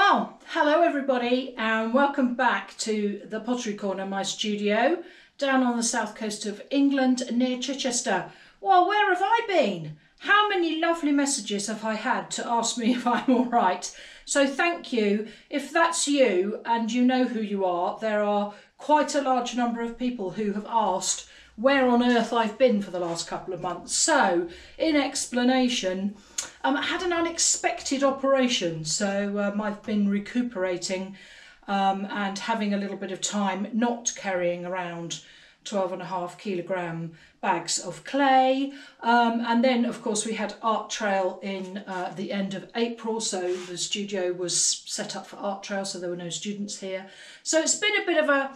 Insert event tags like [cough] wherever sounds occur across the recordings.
Well, hello everybody and welcome back to the Pottery Corner, my studio, down on the south coast of England near Chichester. Well, where have I been? How many lovely messages have I had to ask me [laughs] if I'm all right? So thank you. If that's you and you know who you are, there are quite a large number of people who have asked where on earth I've been for the last couple of months. So, in explanation, um, had an unexpected operation, so um, I've been recuperating um, and having a little bit of time not carrying around 12 and a half kilogram bags of clay. Um, and then, of course, we had Art Trail in uh, the end of April, so the studio was set up for Art Trail, so there were no students here. So it's been a bit of a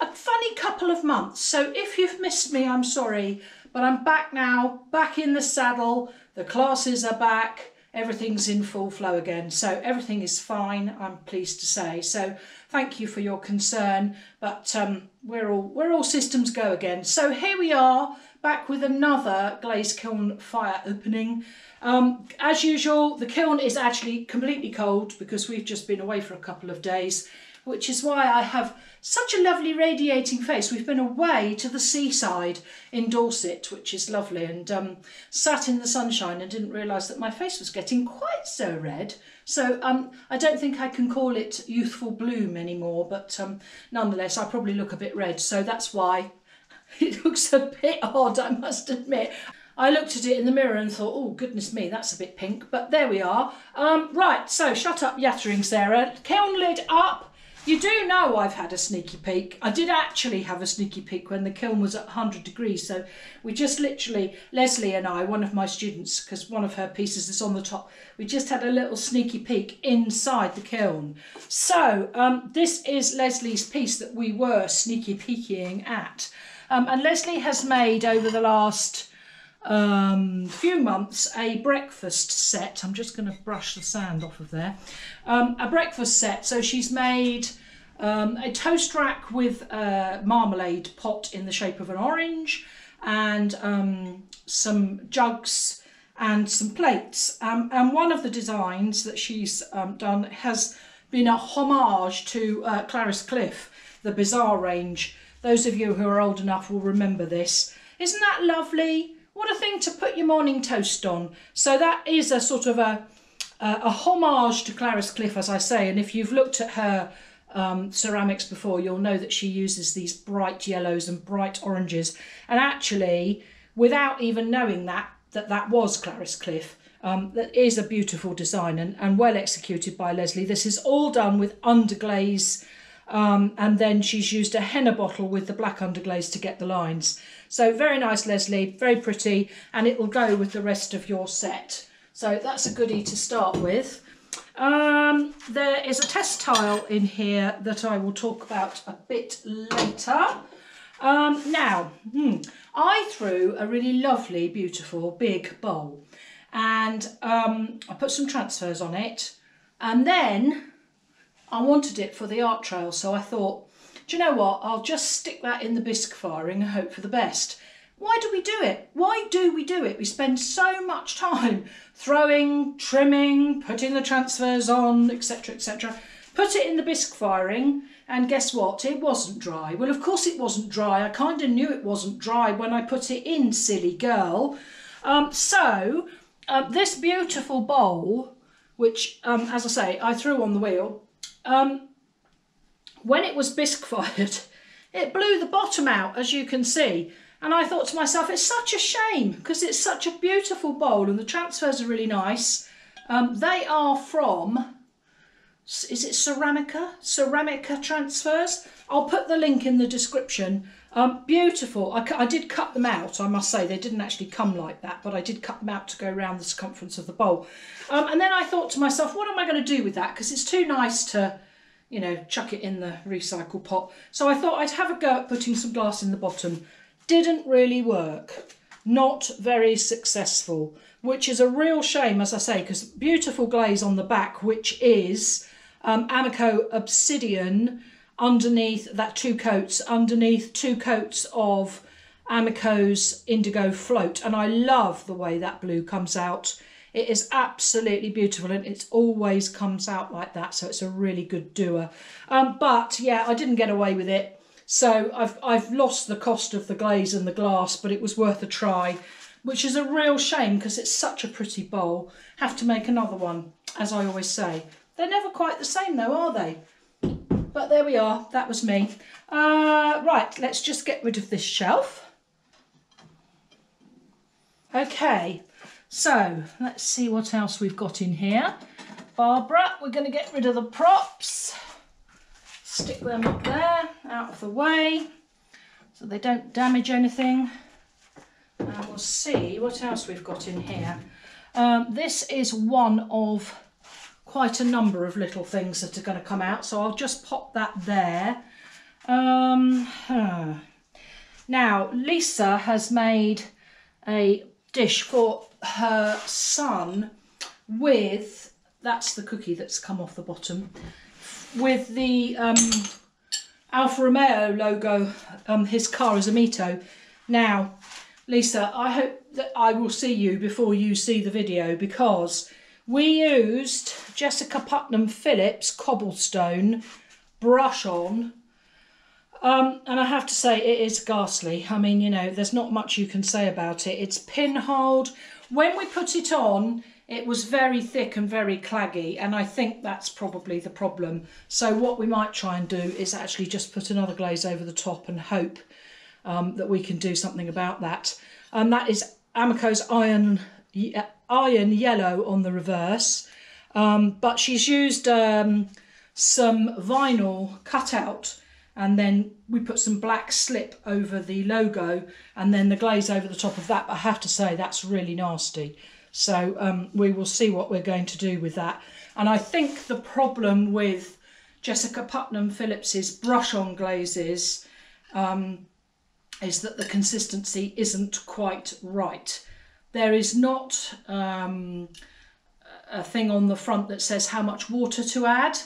a funny couple of months. So if you've missed me, I'm sorry, but I'm back now, back in the saddle. The classes are back. Everything's in full flow again. So everything is fine, I'm pleased to say. So thank you for your concern, but um, we're all we're all systems go again. So here we are, back with another glaze kiln fire opening. Um, as usual, the kiln is actually completely cold because we've just been away for a couple of days which is why I have such a lovely radiating face. We've been away to the seaside in Dorset, which is lovely, and um, sat in the sunshine and didn't realise that my face was getting quite so red. So um, I don't think I can call it youthful bloom anymore, but um, nonetheless, I probably look a bit red. So that's why [laughs] it looks a bit odd, I must admit. I looked at it in the mirror and thought, oh, goodness me, that's a bit pink. But there we are. Um, right, so shut up yattering, Sarah. Kiln lid up. You do know I've had a sneaky peek. I did actually have a sneaky peek when the kiln was at 100 degrees. So we just literally, Lesley and I, one of my students, because one of her pieces is on the top, we just had a little sneaky peek inside the kiln. So um, this is Lesley's piece that we were sneaky peeking at. Um, and Lesley has made over the last um, few months a breakfast set. I'm just going to brush the sand off of there. Um, a breakfast set. So she's made um, a toast rack with a marmalade pot in the shape of an orange and um, some jugs and some plates. Um, and one of the designs that she's um, done has been a homage to uh, Clarice Cliff, the Bizarre range. Those of you who are old enough will remember this. Isn't that lovely? What a thing to put your morning toast on. So that is a sort of a, a, a homage to Clarice Cliff, as I say. And if you've looked at her um, ceramics before, you'll know that she uses these bright yellows and bright oranges. And actually, without even knowing that, that that was Clarice Cliff, um, that is a beautiful design and, and well executed by Lesley. This is all done with underglaze um, and then she's used a henna bottle with the black underglaze to get the lines. So very nice, Lesley, very pretty, and it will go with the rest of your set. So that's a goodie to start with. Um, there is a test tile in here that I will talk about a bit later. Um, now, hmm, I threw a really lovely, beautiful, big bowl and um, I put some transfers on it and then I wanted it for the art trail, so I thought, do you know what? I'll just stick that in the bisque firing and hope for the best. Why do we do it? Why do we do it? We spend so much time throwing, trimming, putting the transfers on, etc., etc. Put it in the bisque firing, and guess what? It wasn't dry. Well, of course it wasn't dry. I kind of knew it wasn't dry when I put it in, silly girl. Um, so, um, this beautiful bowl, which, um, as I say, I threw on the wheel, um, when it was bisque fired, [laughs] it blew the bottom out, as you can see. And I thought to myself, it's such a shame because it's such a beautiful bowl and the transfers are really nice. Um, they are from, is it Ceramica? Ceramica transfers. I'll put the link in the description. Um, beautiful. I, I did cut them out, I must say. They didn't actually come like that, but I did cut them out to go around the circumference of the bowl. Um, and then I thought to myself, what am I going to do with that? Because it's too nice to, you know, chuck it in the recycle pot. So I thought I'd have a go at putting some glass in the bottom. Didn't really work. Not very successful, which is a real shame, as I say, because beautiful glaze on the back, which is um, Obsidian underneath that two coats, underneath two coats of Amaco's Indigo Float. And I love the way that blue comes out It is absolutely beautiful and it always comes out like that. So it's a really good doer. Um, but yeah, I didn't get away with it. So I've, I've lost the cost of the glaze and the glass, but it was worth a try, which is a real shame because it's such a pretty bowl. Have to make another one, as I always say. They're never quite the same though, are they? But there we are, that was me. Uh, right, let's just get rid of this shelf. Okay, so let's see what else we've got in here. Barbara, we're going to get rid of the props. Stick them up there, out of the way, so they don't damage anything. And we'll see what else we've got in here. Um, this is one of quite a number of little things that are going to come out, so I'll just pop that there. Um, huh. Now, Lisa has made a dish for her son with, that's the cookie that's come off the bottom, with the um, Alfa Romeo logo, um, his car is a Mito. Now, Lisa, I hope that I will see you before you see the video because we used Jessica Putnam Phillips cobblestone brush on um, and I have to say, it is ghastly. I mean, you know, there's not much you can say about it. It's pinholed. When we put it on, it was very thick and very claggy, and I think that's probably the problem. So what we might try and do is actually just put another glaze over the top and hope um, that we can do something about that. And um, that is Amaco's Iron, iron Yellow on the reverse. Um, but she's used um, some vinyl cutout and then we put some black slip over the logo and then the glaze over the top of that. But I have to say that's really nasty. So um, we will see what we're going to do with that. And I think the problem with Jessica Putnam Phillips's brush-on glazes um, is that the consistency isn't quite right. There is not um, a thing on the front that says how much water to add.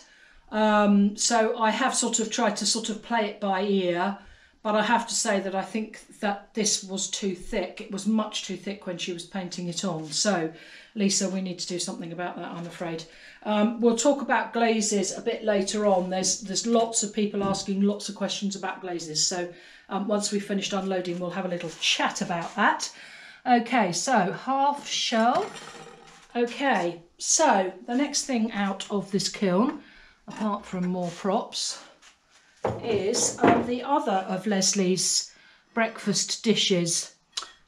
Um, so I have sort of tried to sort of play it by ear, but I have to say that I think that this was too thick. It was much too thick when she was painting it on. So Lisa, we need to do something about that, I'm afraid. Um, we'll talk about glazes a bit later on. There's there's lots of people asking lots of questions about glazes. So um, once we've finished unloading, we'll have a little chat about that. Okay, so half shell. Okay, so the next thing out of this kiln apart from more props, is um, the other of Lesley's breakfast dishes.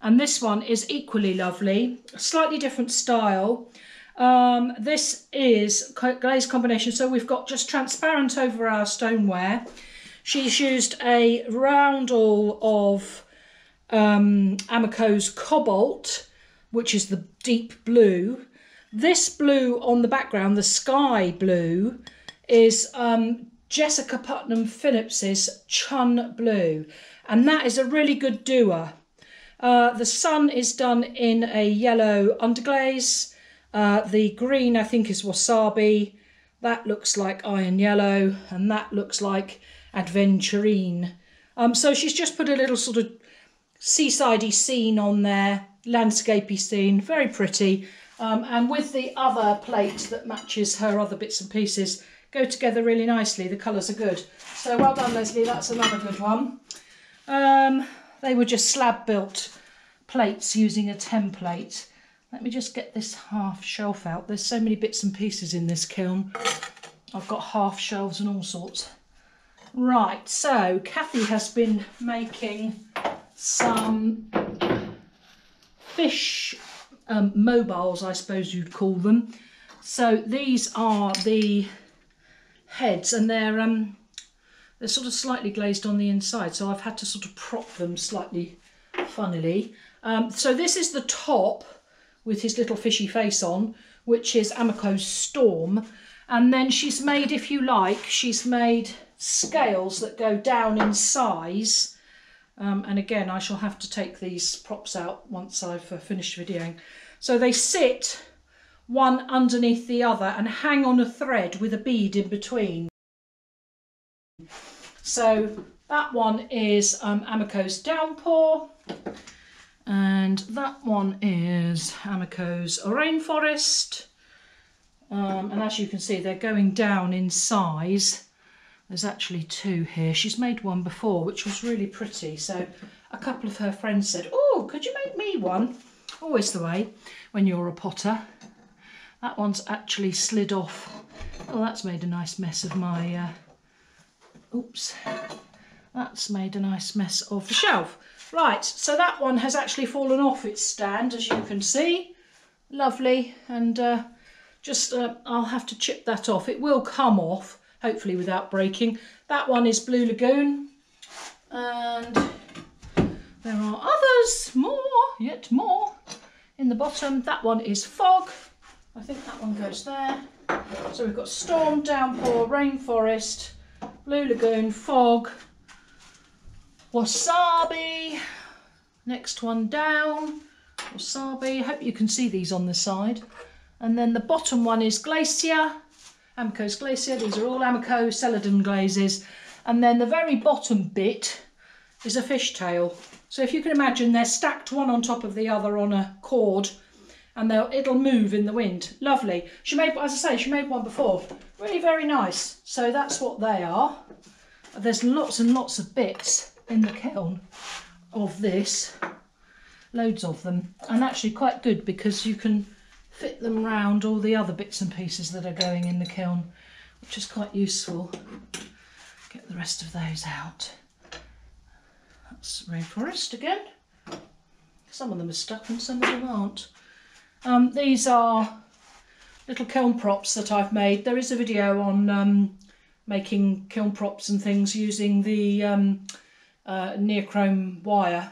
And this one is equally lovely, slightly different style. Um, this is glaze combination, so we've got just transparent over our stoneware. She's used a roundel of um, Amaco's Cobalt, which is the deep blue. This blue on the background, the sky blue, is um, Jessica Putnam Phillips's Chun Blue, and that is a really good doer. Uh, the sun is done in a yellow underglaze. Uh, the green, I think, is wasabi. That looks like iron yellow, and that looks like adventurine. Um, so she's just put a little sort of seasidey scene on there, landscapey scene, very pretty. Um, and with the other plate that matches her other bits and pieces, go together really nicely. The colours are good. So well done, Lesley. That's another good one. Um, they were just slab built plates using a template. Let me just get this half shelf out. There's so many bits and pieces in this kiln. I've got half shelves and all sorts. Right, so Cathy has been making some fish um, mobiles, I suppose you'd call them. So these are the heads and they're um they're sort of slightly glazed on the inside so I've had to sort of prop them slightly funnily. Um, so this is the top with his little fishy face on which is Amaco's Storm and then she's made if you like she's made scales that go down in size um, and again I shall have to take these props out once I've uh, finished videoing. So they sit one underneath the other and hang on a thread with a bead in between. So that one is um, Amaco's Downpour And that one is Amaco's Rainforest. Um, and as you can see, they're going down in size. There's actually two here. She's made one before, which was really pretty. So a couple of her friends said, oh, could you make me one? Always the way when you're a potter. That one's actually slid off. Oh, that's made a nice mess of my, uh, oops, that's made a nice mess of the shelf. Right, so that one has actually fallen off its stand, as you can see. Lovely, and uh, just, uh, I'll have to chip that off. It will come off, hopefully without breaking. That one is Blue Lagoon, and there are others, more, yet more, in the bottom. That one is Fog. I think that one goes there. So we've got Storm, Downpour, Rainforest, Blue Lagoon, Fog, Wasabi, next one down, Wasabi. I hope you can see these on the side. And then the bottom one is Glacier, Amaco's Glacier. These are all Amico Celadon glazes. And then the very bottom bit is a fishtail. So if you can imagine, they're stacked one on top of the other on a cord and it'll move in the wind. Lovely. She made, as I say, she made one before. Really very nice. So that's what they are. There's lots and lots of bits in the kiln of this. Loads of them. And actually quite good because you can fit them round all the other bits and pieces that are going in the kiln, which is quite useful. Get the rest of those out. That's rainforest again. Some of them are stuck and some of them aren't. Um, these are little kiln props that I've made. There is a video on um, making kiln props and things using the um, uh, nichrome wire.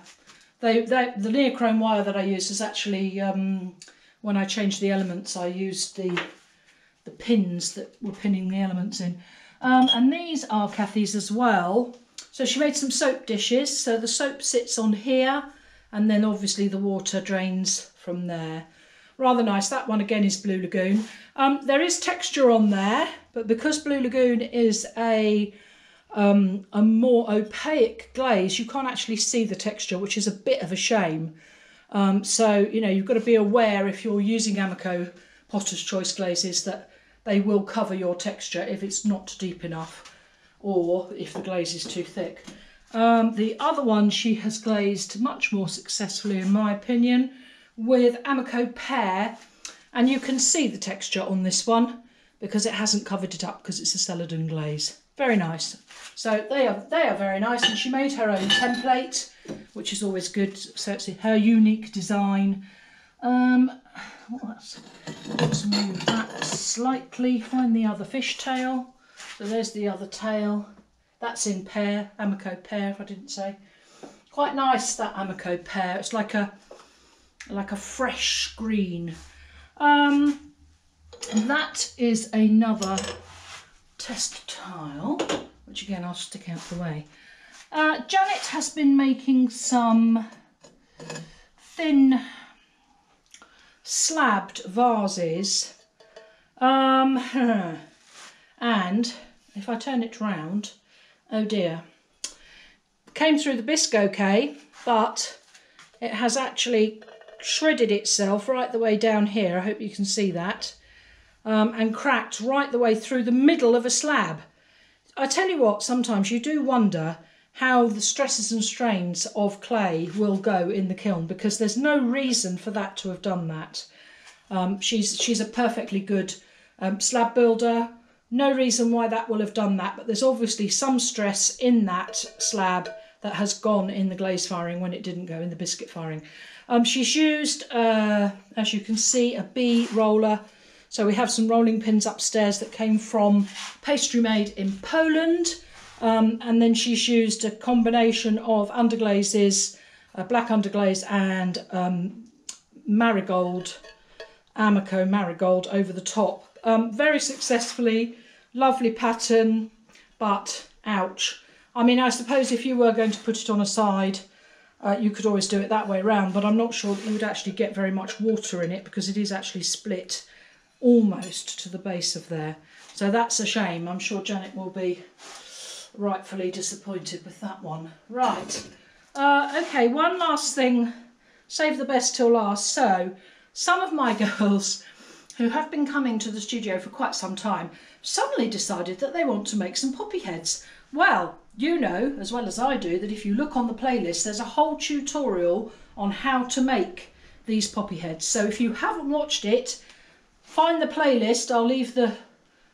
They, they, the nichrome wire that I use is actually, um, when I changed the elements, I used the, the pins that were pinning the elements in. Um, and these are Cathy's as well. So she made some soap dishes. So the soap sits on here and then obviously the water drains from there rather nice. That one again is Blue Lagoon. Um, there is texture on there, but because Blue Lagoon is a um, a more opaque glaze, you can't actually see the texture, which is a bit of a shame. Um, so, you know, you've got to be aware if you're using Amaco Potter's Choice glazes that they will cover your texture if it's not deep enough or if the glaze is too thick. Um, the other one she has glazed much more successfully, in my opinion, with Amaco Pear and you can see the texture on this one because it hasn't covered it up because it's a Celadon glaze. Very nice. So they are they are very nice and she made her own template which is always good. So it's her unique design. Um, let's, move that slightly. Find the other fish tail. So there's the other tail. That's in pear, Amaco pear if I didn't say. Quite nice that Amaco pear. It's like a like a fresh green. Um, that is another test tile, which again I'll stick out the way. Uh, Janet has been making some thin slabbed vases um, [laughs] and if I turn it round, oh dear, came through the bisque okay, but it has actually shredded itself right the way down here, I hope you can see that, um, and cracked right the way through the middle of a slab. I tell you what, sometimes you do wonder how the stresses and strains of clay will go in the kiln because there's no reason for that to have done that. Um, she's, she's a perfectly good um, slab builder, no reason why that will have done that, but there's obviously some stress in that slab that has gone in the glaze firing when it didn't go in the biscuit firing. Um, she's used, uh, as you can see, a B roller. So we have some rolling pins upstairs that came from pastry made in Poland. Um, and then she's used a combination of underglazes, uh, black underglaze and um, marigold, Amaco marigold over the top. Um, very successfully, lovely pattern, but ouch. I mean, I suppose if you were going to put it on a side, uh, you could always do it that way around, but I'm not sure that you would actually get very much water in it because it is actually split almost to the base of there. So that's a shame. I'm sure Janet will be rightfully disappointed with that one. Right. Uh, okay, one last thing save the best till last. So some of my [laughs] girls who have been coming to the studio for quite some time suddenly decided that they want to make some poppy heads. Well, you know as well as I do that if you look on the playlist, there's a whole tutorial on how to make these poppy heads. So if you haven't watched it, find the playlist. I'll leave the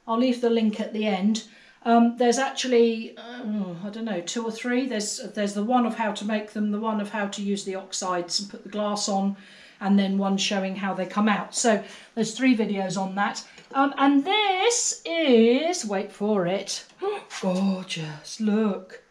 I'll leave the link at the end. Um, there's actually uh, I don't know two or three. There's there's the one of how to make them, the one of how to use the oxides and put the glass on, and then one showing how they come out. So there's three videos on that. Um, and this is wait for it. [gasps] Gorgeous. Look.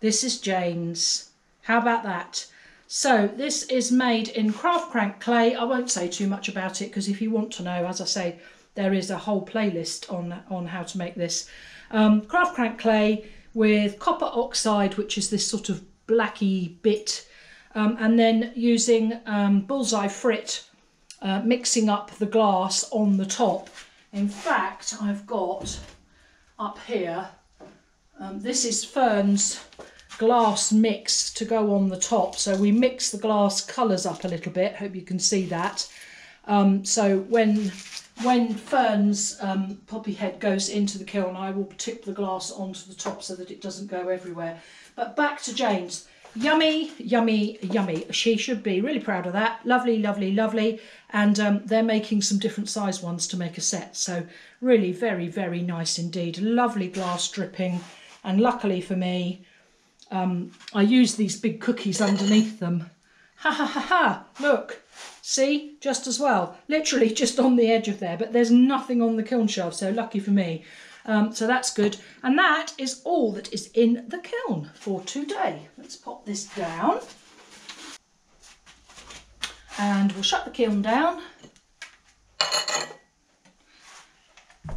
This is Jane's. How about that? So this is made in craft crank clay. I won't say too much about it because if you want to know, as I say, there is a whole playlist on, on how to make this. Um, craft crank clay with copper oxide, which is this sort of blacky bit, um, and then using um, bullseye frit, uh, mixing up the glass on the top. In fact, I've got up here, um, this is Fern's glass mix to go on the top. So we mix the glass colours up a little bit. Hope you can see that. Um, so when when Fern's um, poppy head goes into the kiln, I will tip the glass onto the top so that it doesn't go everywhere. But back to Jane's. Yummy, yummy, yummy. She should be really proud of that. Lovely, lovely, lovely. And um, they're making some different size ones to make a set. So really very, very nice indeed. Lovely glass dripping. And luckily for me, um, I use these big cookies underneath them. Ha ha ha ha, look, see, just as well. Literally [laughs] just on the edge of there, but there's nothing on the kiln shelf, so lucky for me. Um, so that's good. And that is all that is in the kiln for today. Let's pop this down. And we'll shut the kiln down.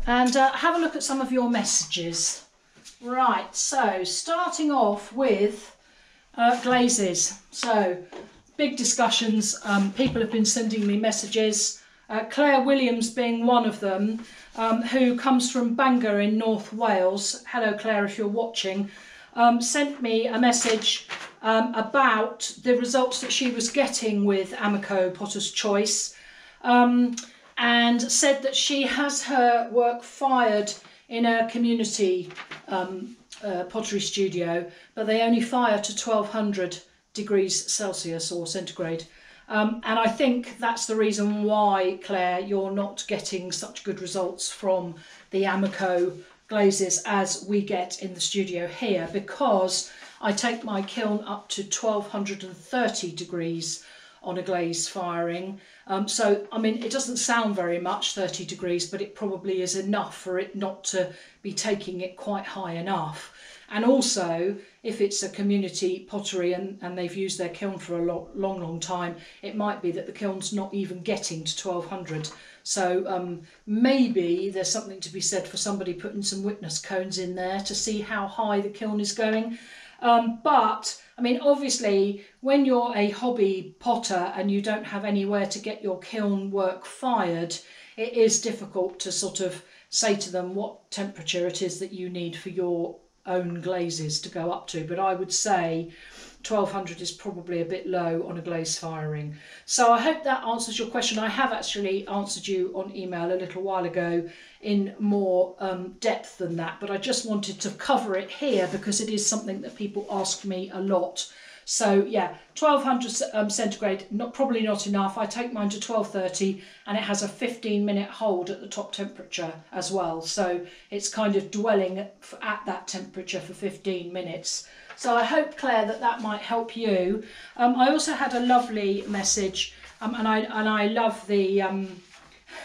And uh, have a look at some of your messages. Right, so starting off with uh, glazes. So big discussions. Um, people have been sending me messages. Uh, Claire Williams being one of them, um, who comes from Bangor in North Wales. Hello, Claire, if you're watching. Um, sent me a message um, about the results that she was getting with Amaco Potter's Choice um, and said that she has her work fired in a community um, uh, pottery studio, but they only fire to 1200 degrees Celsius or centigrade. Um, and I think that's the reason why, Claire, you're not getting such good results from the Amaco glazes as we get in the studio here because I take my kiln up to 1230 degrees on a glaze firing. Um, so, I mean, it doesn't sound very much, 30 degrees, but it probably is enough for it not to be taking it quite high enough. And also, if it's a community pottery and, and they've used their kiln for a long, long, long time, it might be that the kiln's not even getting to 1200. So um, maybe there's something to be said for somebody putting some witness cones in there to see how high the kiln is going. Um, but I mean, obviously, when you're a hobby potter and you don't have anywhere to get your kiln work fired, it is difficult to sort of say to them what temperature it is that you need for your own glazes to go up to. But I would say 1200 is probably a bit low on a glaze firing. So I hope that answers your question. I have actually answered you on email a little while ago in more um, depth than that, but I just wanted to cover it here because it is something that people ask me a lot. So yeah, 1200 um, centigrade, not probably not enough. I take mine to 1230 and it has a 15 minute hold at the top temperature as well. So it's kind of dwelling at that temperature for 15 minutes. So I hope, Claire, that that might help you. Um, I also had a lovely message, um, and I and I love the um,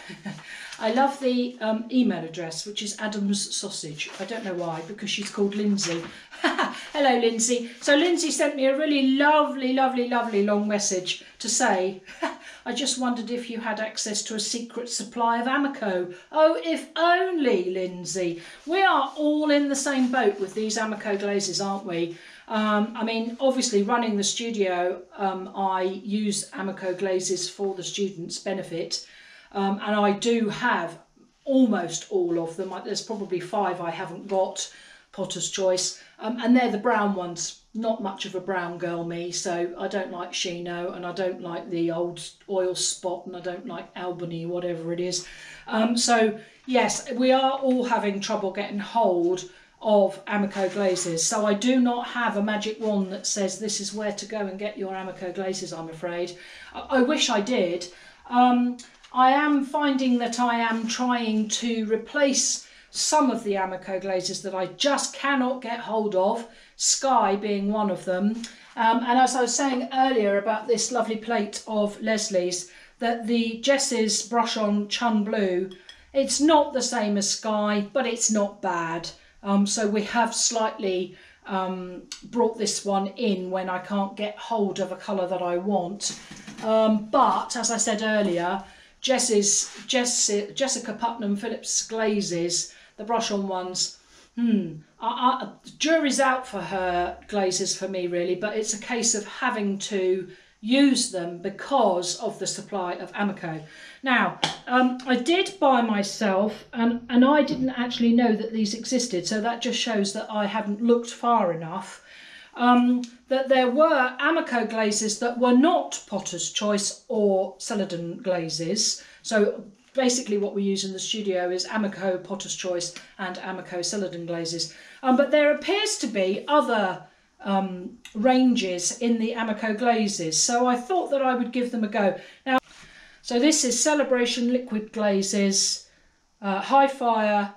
[laughs] I love the um, email address, which is Adam's Sausage. I don't know why, because she's called Lindsay. [laughs] Hello, Lindsay. So Lindsay sent me a really lovely, lovely, lovely long message to say, [laughs] I just wondered if you had access to a secret supply of Amaco. Oh, if only, Lindsay. We are all in the same boat with these Amaco glazes, aren't we? Um, I mean, obviously running the studio, um, I use Amaco glazes for the students' benefit. Um, and I do have almost all of them. There's probably five I haven't got, Potter's Choice, um, and they're the brown ones. Not much of a brown girl, me, so I don't like Shino and I don't like the old oil spot, and I don't like Albany, whatever it is. Um, so yes, we are all having trouble getting hold of Amaco glazes. So I do not have a magic wand that says this is where to go and get your Amaco glazes, I'm afraid. I, I wish I did. Um, I am finding that I am trying to replace some of the Amaco glazes that I just cannot get hold of, Sky being one of them. Um, and as I was saying earlier about this lovely plate of Lesley's, that the Jess's brush on Chun Blue, it's not the same as Sky, but it's not bad. Um, so we have slightly um, brought this one in when I can't get hold of a colour that I want. Um, but as I said earlier, Jess's, Jess, Jessica Putnam Phillips glazes, the brush on ones, hmm, I, I, jury's out for her glazes for me really, but it's a case of having to use them because of the supply of Amaco. Now, um, I did buy myself, and, and I didn't actually know that these existed, so that just shows that I haven't looked far enough. Um, that there were Amaco glazes that were not Potter's Choice or Celadon glazes. So basically what we use in the studio is Amaco Potter's Choice and Amaco Celadon glazes. Um, but there appears to be other um, ranges in the Amaco glazes. So I thought that I would give them a go. Now, so this is Celebration Liquid Glazes, uh, High Fire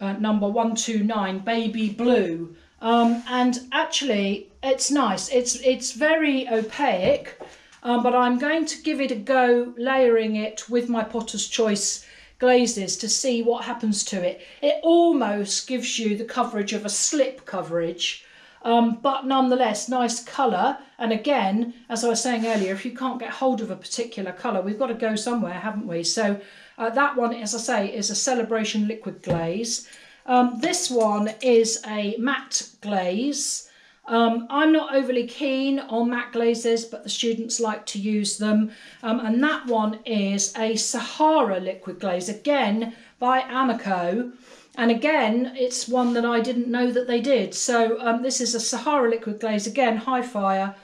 uh, number 129, Baby Blue. Um, and actually, it's nice. It's, it's very opaque, um, but I'm going to give it a go layering it with my Potter's Choice glazes to see what happens to it. It almost gives you the coverage of a slip coverage, um, but nonetheless nice colour and again as I was saying earlier if you can't get hold of a particular colour we've got to go somewhere haven't we so uh, that one as I say is a celebration liquid glaze um, this one is a matte glaze um, I'm not overly keen on matte glazes but the students like to use them um, and that one is a Sahara liquid glaze again by Amaco and again, it's one that I didn't know that they did. So um, this is a Sahara liquid glaze, again, high fire,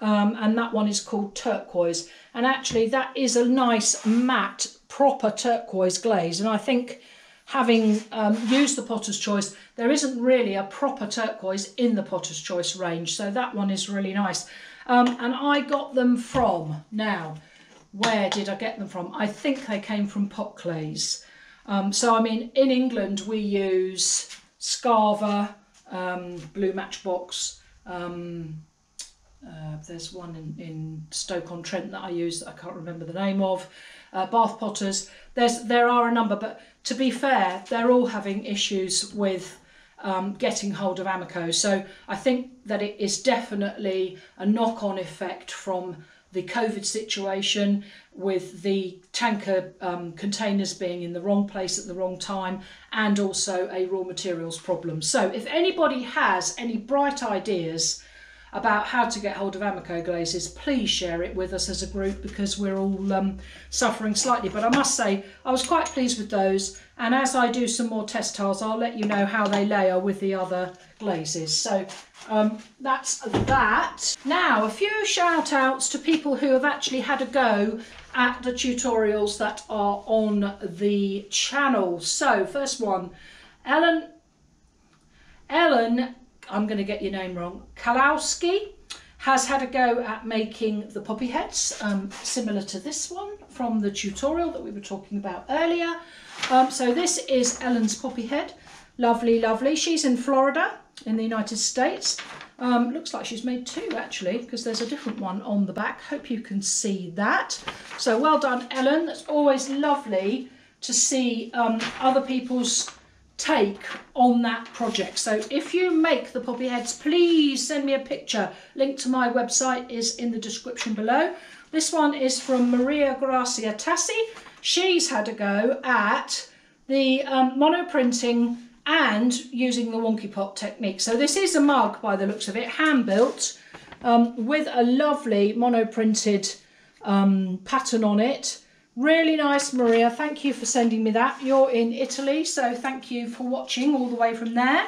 um, and that one is called turquoise. And actually that is a nice matte, proper turquoise glaze. And I think having um, used the Potter's Choice, there isn't really a proper turquoise in the Potter's Choice range. So that one is really nice. Um, and I got them from, now, where did I get them from? I think they came from Potclays. Um, so, I mean, in England, we use Scarva, um, Blue Matchbox. Um, uh, there's one in, in Stoke-on-Trent that I use that I can't remember the name of. Uh, Bath Potters. There's there are a number, but to be fair, they're all having issues with um, getting hold of Amaco. So I think that it is definitely a knock-on effect from the COVID situation with the tanker um, containers being in the wrong place at the wrong time and also a raw materials problem. So if anybody has any bright ideas about how to get hold of Amaco glazes, please share it with us as a group because we're all um, suffering slightly. But I must say, I was quite pleased with those. And as I do some more test tiles, I'll let you know how they layer with the other glazes. So um, that's that. Now, a few shout outs to people who have actually had a go at the tutorials that are on the channel. So, first one, Ellen, Ellen, I'm going to get your name wrong, Kalowski has had a go at making the poppy heads, um, similar to this one from the tutorial that we were talking about earlier. Um, so this is Ellen's poppy head. Lovely, lovely. She's in Florida in the United States. Um, looks like she's made two actually because there's a different one on the back. Hope you can see that. So well done, Ellen. That's always lovely to see um, other people's take on that project. So if you make the poppy heads, please send me a picture. Link to my website is in the description below. This one is from Maria Gracia Tassi. She's had a go at the um, monoprinting and using the wonky pot technique. So this is a mug by the looks of it, hand built um, with a lovely monoprinted um, pattern on it. Really nice, Maria. Thank you for sending me that. You're in Italy, so thank you for watching all the way from there.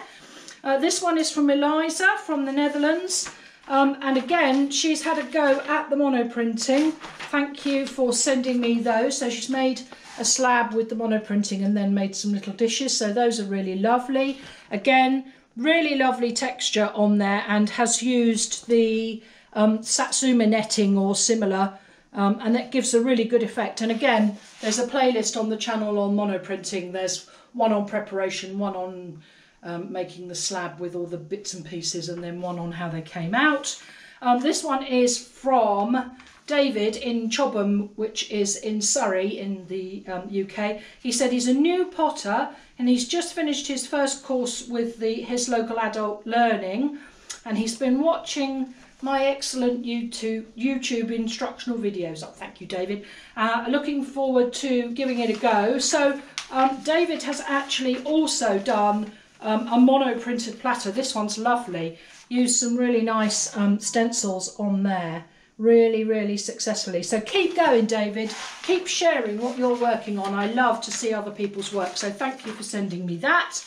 Uh, this one is from Eliza from the Netherlands. Um, and again, she's had a go at the monoprinting. Thank you for sending me those. So she's made a slab with the monoprinting and then made some little dishes. So those are really lovely. Again, really lovely texture on there and has used the um, Satsuma netting or similar um, and that gives a really good effect. And again, there's a playlist on the channel on monoprinting. There's one on preparation, one on um, making the slab with all the bits and pieces and then one on how they came out. Um, this one is from David in Chobham, which is in Surrey in the um, UK. He said he's a new potter and he's just finished his first course with the his local adult learning and he's been watching my excellent YouTube YouTube instructional videos. Oh, thank you, David. Uh, looking forward to giving it a go. So um, David has actually also done um, a mono printed platter. This one's lovely. Used some really nice um, stencils on there really, really successfully. So keep going, David. Keep sharing what you're working on. I love to see other people's work. So thank you for sending me that.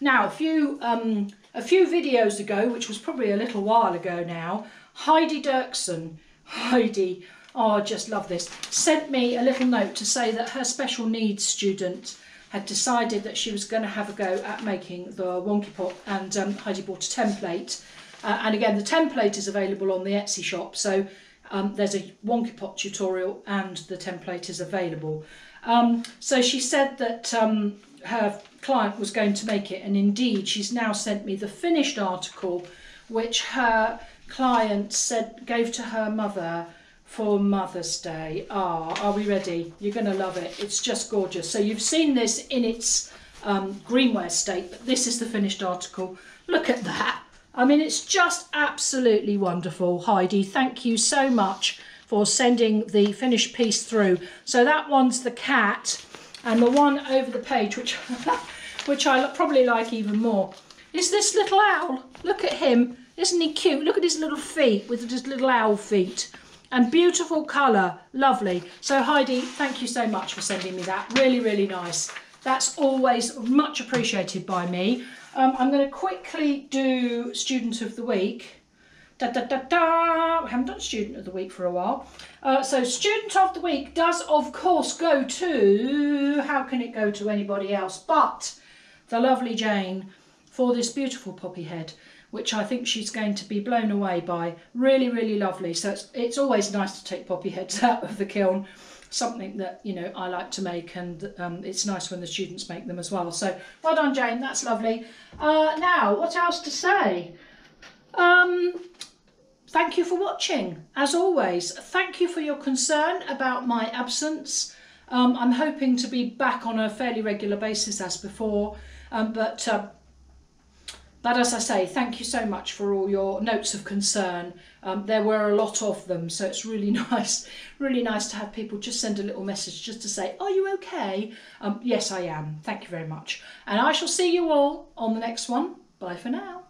Now, a few, um, a few videos ago, which was probably a little while ago now, Heidi Dirksen, Heidi, oh, I just love this, sent me a little note to say that her special needs student had decided that she was going to have a go at making the wonky pot and um, Heidi bought a template. Uh, and again the template is available on the Etsy shop so um, there's a wonky pot tutorial and the template is available. Um, so she said that um, her client was going to make it and indeed she's now sent me the finished article which her client said gave to her mother for Mother's Day. Ah, are we ready? You're going to love it. It's just gorgeous. So you've seen this in its um, greenware state, but this is the finished article. Look at that. I mean, it's just absolutely wonderful. Heidi, thank you so much for sending the finished piece through. So that one's the cat, and the one over the page, which, [laughs] which I probably like even more, is this little owl. Look at him. Isn't he cute? Look at his little feet with his little owl feet and beautiful colour, lovely. So Heidi, thank you so much for sending me that. Really, really nice. That's always much appreciated by me. Um, I'm going to quickly do Student of the Week. Da, da, da, da. I haven't done Student of the Week for a while. Uh, so Student of the Week does, of course, go to... How can it go to anybody else but the lovely Jane for this beautiful poppy head which I think she's going to be blown away by. Really, really lovely. So it's, it's always nice to take poppy heads [laughs] out of the kiln. Something that, you know, I like to make and um, it's nice when the students make them as well. So well done, Jane. That's lovely. Uh, now, what else to say? Um, thank you for watching. As always, thank you for your concern about my absence. Um, I'm hoping to be back on a fairly regular basis as before, um, but uh, but as I say, thank you so much for all your notes of concern. Um, there were a lot of them, so it's really [laughs] nice, really nice to have people just send a little message just to say, are you okay? Um, yes, I am. Thank you very much. And I shall see you all on the next one. Bye for now.